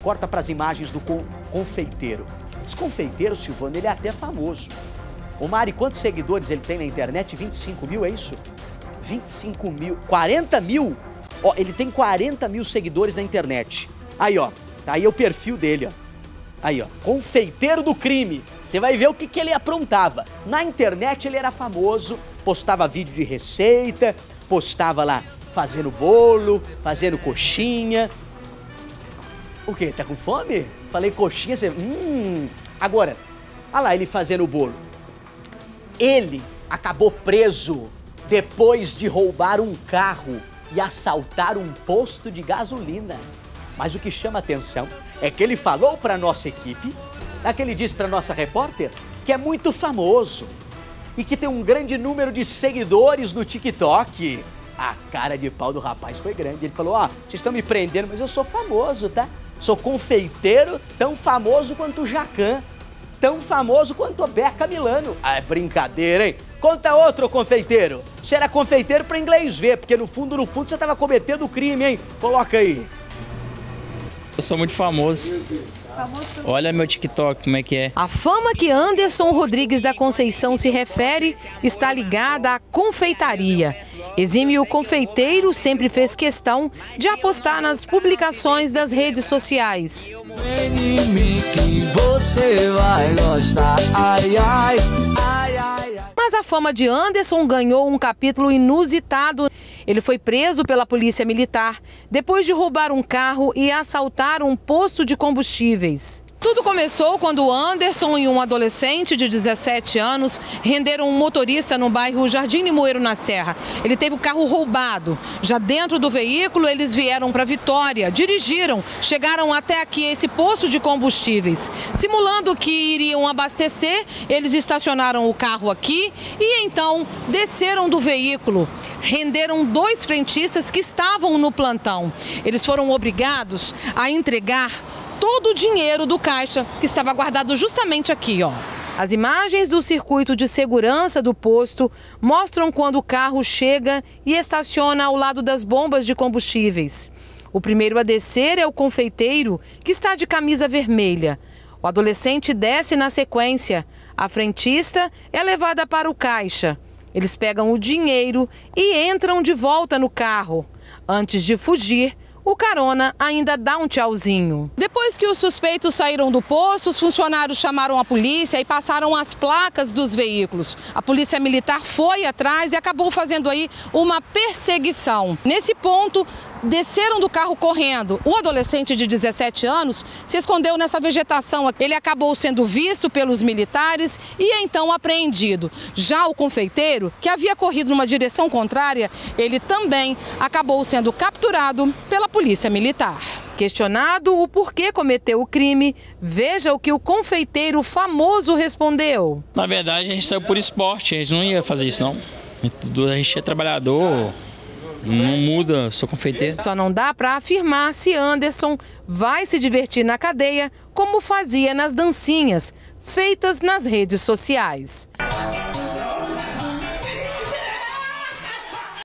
Corta para as imagens do con confeiteiro. Esse confeiteiro, Silvano, ele é até famoso. O Mari, quantos seguidores ele tem na internet? 25 mil, é isso? 25 mil, 40 mil? Ó, ele tem 40 mil seguidores na internet. Aí, ó, tá aí o perfil dele, ó. Aí, ó, confeiteiro do crime. Você vai ver o que, que ele aprontava. Na internet ele era famoso, postava vídeo de receita, postava lá fazendo bolo, fazendo coxinha, o quê? Tá com fome? Falei coxinha, você... Hum... Agora, olha lá ele fazendo o bolo. Ele acabou preso depois de roubar um carro e assaltar um posto de gasolina. Mas o que chama atenção é que ele falou para nossa equipe, é que ele disse para nossa repórter, que é muito famoso e que tem um grande número de seguidores no TikTok. A cara de pau do rapaz foi grande. Ele falou: Ó, oh, vocês estão me prendendo, mas eu sou famoso, tá? Sou confeiteiro tão famoso quanto o Jacan, tão famoso quanto o Beca Milano. Ah, é brincadeira, hein? Conta outro confeiteiro. Você era confeiteiro para inglês ver, porque no fundo, no fundo, você estava cometendo crime, hein? Coloca aí. Eu sou muito famoso. Olha meu TikTok, como é que é. A fama que Anderson Rodrigues da Conceição se refere está ligada à confeitaria. Exímio confeiteiro sempre fez questão de apostar nas publicações das redes sociais. Mas a fama de Anderson ganhou um capítulo inusitado. Ele foi preso pela polícia militar depois de roubar um carro e assaltar um posto de combustíveis. Tudo começou quando Anderson e um adolescente de 17 anos renderam um motorista no bairro Jardim Limoeiro, na Serra. Ele teve o carro roubado. Já dentro do veículo, eles vieram para Vitória, dirigiram, chegaram até aqui, esse posto de combustíveis. Simulando que iriam abastecer, eles estacionaram o carro aqui e então desceram do veículo renderam dois frentistas que estavam no plantão. Eles foram obrigados a entregar todo o dinheiro do caixa que estava guardado justamente aqui, ó. As imagens do circuito de segurança do posto mostram quando o carro chega e estaciona ao lado das bombas de combustíveis. O primeiro a descer é o confeiteiro, que está de camisa vermelha. O adolescente desce na sequência. A frentista é levada para o caixa. Eles pegam o dinheiro e entram de volta no carro. Antes de fugir, o carona ainda dá um tchauzinho. Depois que os suspeitos saíram do posto, os funcionários chamaram a polícia e passaram as placas dos veículos. A polícia militar foi atrás e acabou fazendo aí uma perseguição. Nesse ponto, desceram do carro correndo. O adolescente de 17 anos se escondeu nessa vegetação. Ele acabou sendo visto pelos militares e é então apreendido. Já o confeiteiro, que havia corrido numa direção contrária, ele também acabou sendo capturado pela polícia militar. Questionado o porquê cometeu o crime, veja o que o confeiteiro famoso respondeu. Na verdade, a gente saiu por esporte, a gente não ia fazer isso não. A gente é trabalhador, não muda, sou confeiteiro. Só não dá para afirmar se Anderson vai se divertir na cadeia como fazia nas dancinhas feitas nas redes sociais.